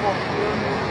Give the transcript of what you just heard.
こう。